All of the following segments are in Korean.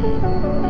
Música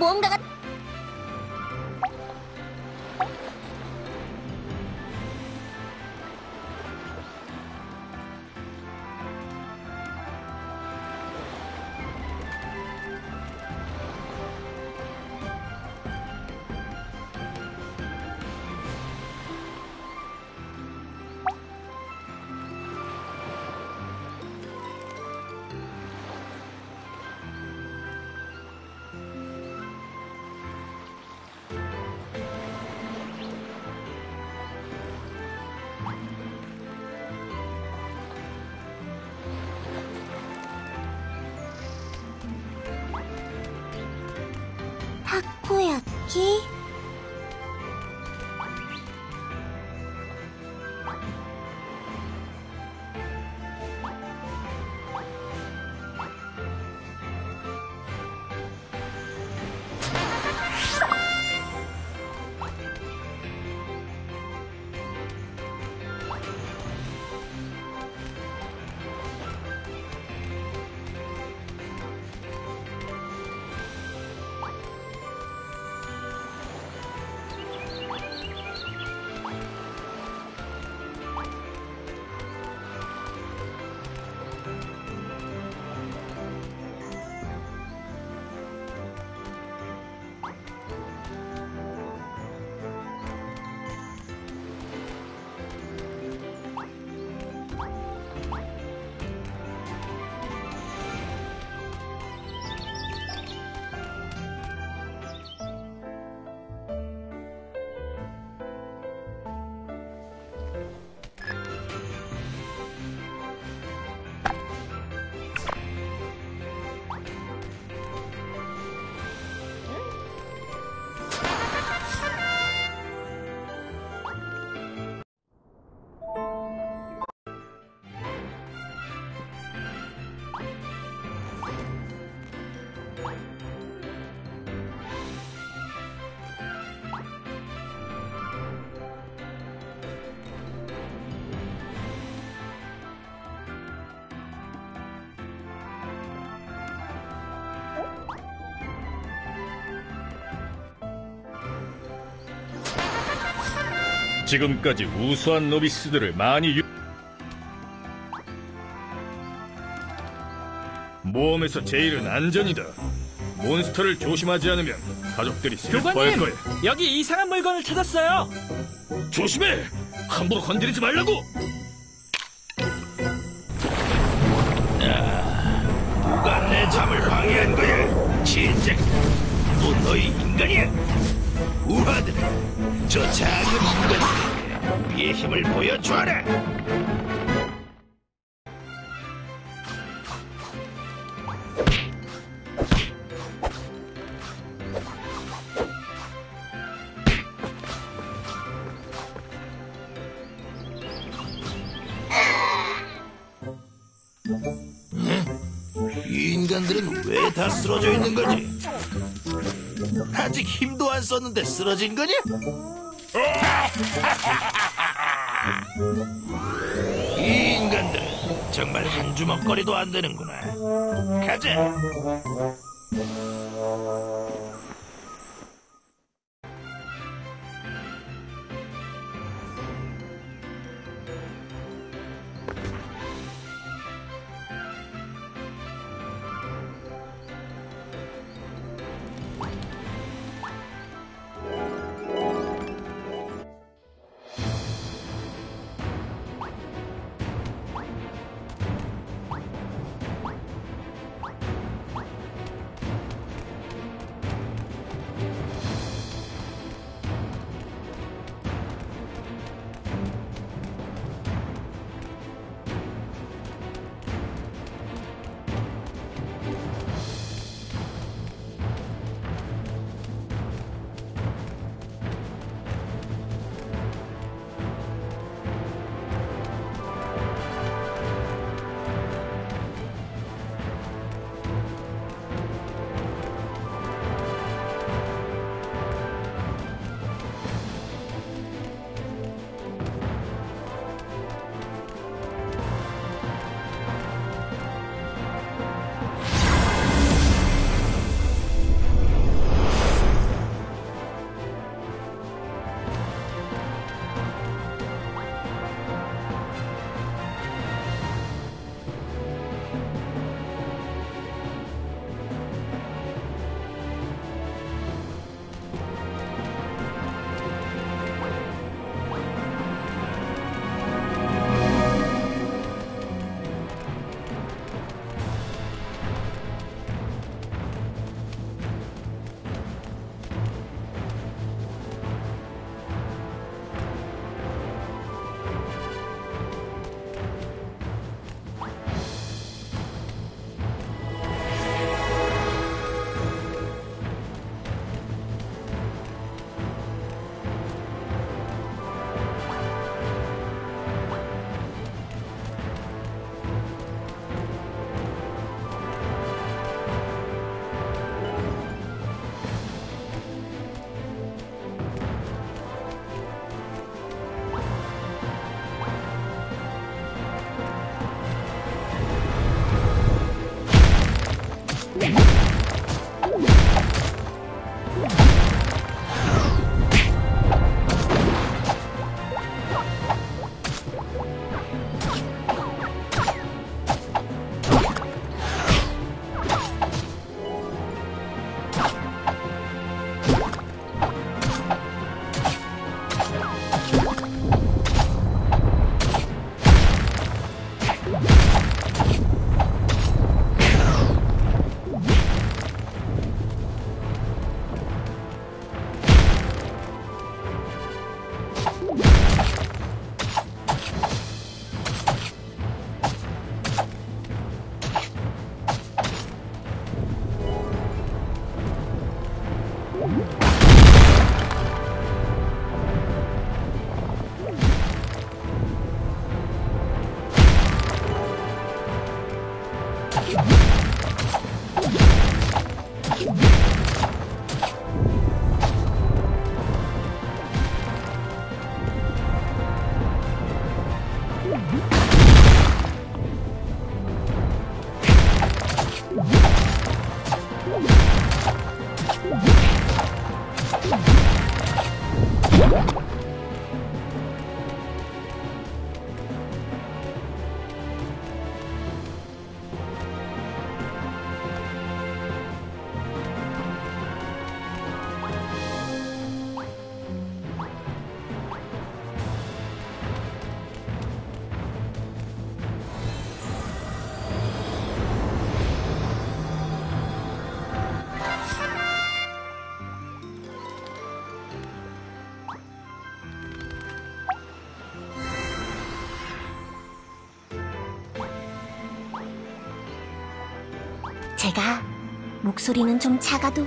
뭔가가 지금까지 우수한 노비스들을 많이 유... 모험에서 제일은 안전이다. 몬스터를 조심하지 않으면 가족들이 슬퍼할 교관님! 거야. 여기 이상한 물건을 찾았어요! 조심해! 함부로 건드리지 말라고! 비의 힘을 보여주어라! 이 인간들은 왜 다 쓰러져 있는 거지? 아직 힘도 안 썼는데 쓰러진 거냐? 이 인간들은 정말 한 주먹거리도 안 되는구나. 가자. 제가 목소리는 좀 작아도